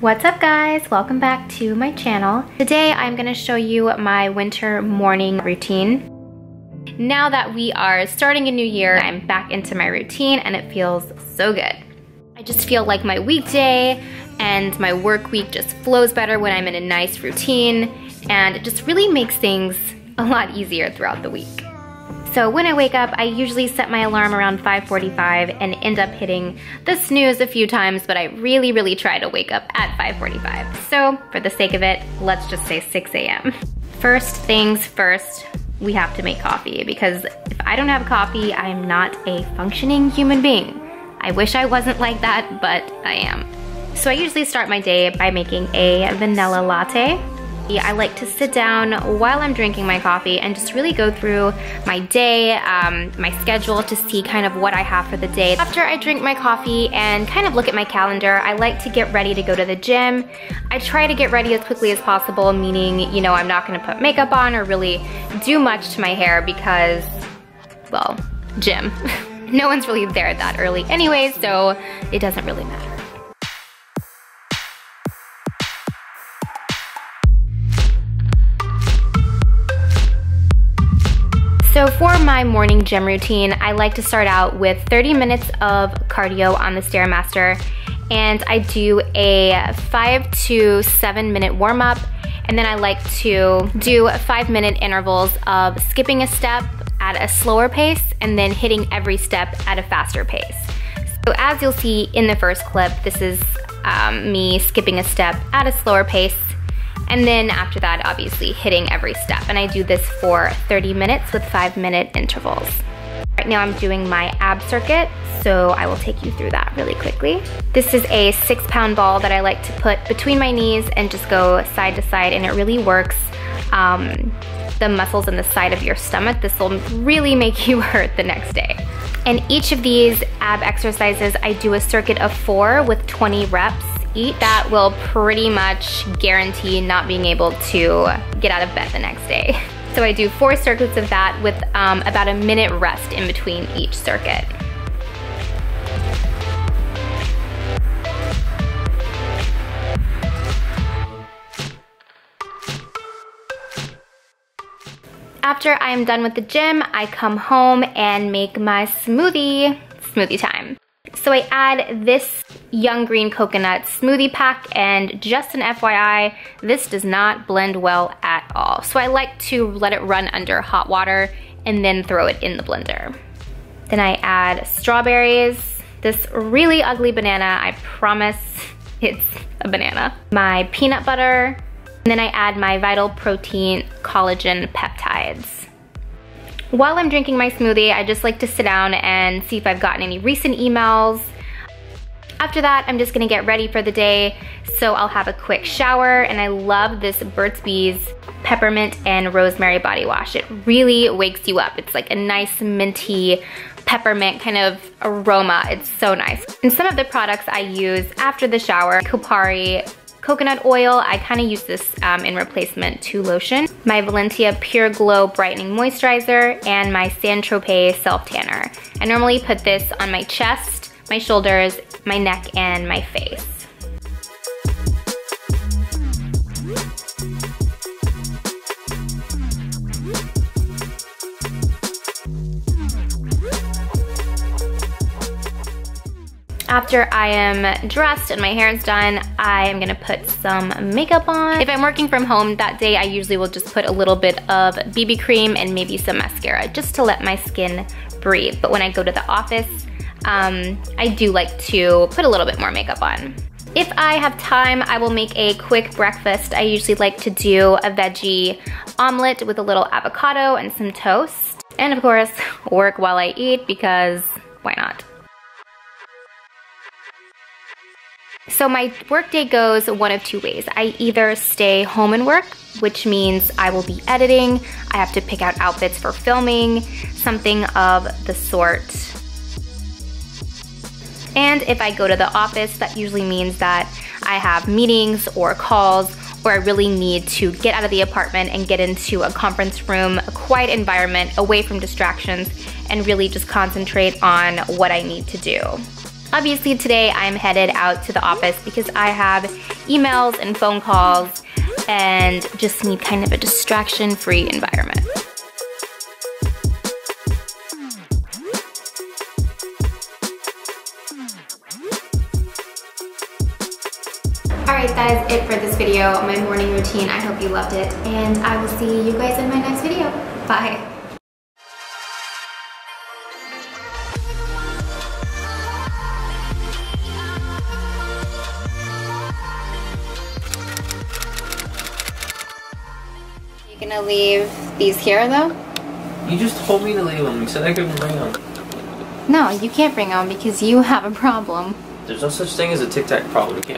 What's up guys? Welcome back to my channel. Today I'm gonna show you my winter morning routine. Now that we are starting a new year, I'm back into my routine and it feels so good. I just feel like my weekday and my work week just flows better when I'm in a nice routine and it just really makes things a lot easier throughout the week. So when I wake up, I usually set my alarm around 5.45 and end up hitting the snooze a few times, but I really, really try to wake up at 5.45. So for the sake of it, let's just say 6 a.m. First things first, we have to make coffee because if I don't have coffee, I am not a functioning human being. I wish I wasn't like that, but I am. So I usually start my day by making a vanilla latte. I like to sit down while I'm drinking my coffee and just really go through my day, um, my schedule to see kind of what I have for the day. After I drink my coffee and kind of look at my calendar, I like to get ready to go to the gym. I try to get ready as quickly as possible, meaning, you know, I'm not gonna put makeup on or really do much to my hair because, well, gym. no one's really there that early anyway, so it doesn't really matter. So for my morning gym routine, I like to start out with 30 minutes of cardio on the Stairmaster and I do a five to seven minute warm up and then I like to do five minute intervals of skipping a step at a slower pace and then hitting every step at a faster pace. So as you'll see in the first clip, this is um, me skipping a step at a slower pace and then after that, obviously hitting every step. And I do this for 30 minutes with five minute intervals. Right now I'm doing my ab circuit, so I will take you through that really quickly. This is a six pound ball that I like to put between my knees and just go side to side and it really works um, the muscles in the side of your stomach. This will really make you hurt the next day. And each of these ab exercises, I do a circuit of four with 20 reps eat, that will pretty much guarantee not being able to get out of bed the next day. So I do four circuits of that with um, about a minute rest in between each circuit. After I am done with the gym, I come home and make my smoothie, smoothie time. So I add this young green coconut smoothie pack and just an FYI, this does not blend well at all. So I like to let it run under hot water and then throw it in the blender. Then I add strawberries, this really ugly banana, I promise it's a banana. My peanut butter, and then I add my Vital Protein Collagen Peptides. While I'm drinking my smoothie, I just like to sit down and see if I've gotten any recent emails. After that, I'm just gonna get ready for the day. So I'll have a quick shower and I love this Burt's Bees peppermint and rosemary body wash. It really wakes you up. It's like a nice minty peppermint kind of aroma. It's so nice. And some of the products I use after the shower, Kopari coconut oil. I kind of use this um, in replacement to lotion. My Valentia Pure Glow Brightening Moisturizer and my St. Tropez Self Tanner. I normally put this on my chest, my shoulders, my neck, and my face. After I am dressed and my hair is done, I am gonna put some makeup on. If I'm working from home that day, I usually will just put a little bit of BB cream and maybe some mascara just to let my skin breathe. But when I go to the office, um, I do like to put a little bit more makeup on. If I have time, I will make a quick breakfast. I usually like to do a veggie omelet with a little avocado and some toast. And of course, work while I eat because why not? So my workday goes one of two ways. I either stay home and work, which means I will be editing, I have to pick out outfits for filming, something of the sort. And if I go to the office, that usually means that I have meetings or calls where I really need to get out of the apartment and get into a conference room, a quiet environment, away from distractions, and really just concentrate on what I need to do. Obviously today I'm headed out to the office because I have emails and phone calls and just need kind of a distraction-free environment. Alright, that is it for this video, my morning routine. I hope you loved it, and I will see you guys in my next video. Bye. You gonna leave these here though? You just told me to leave them. You said I couldn't bring them. No, you can't bring them because you have a problem. There's no such thing as a Tic Tac problem. You can't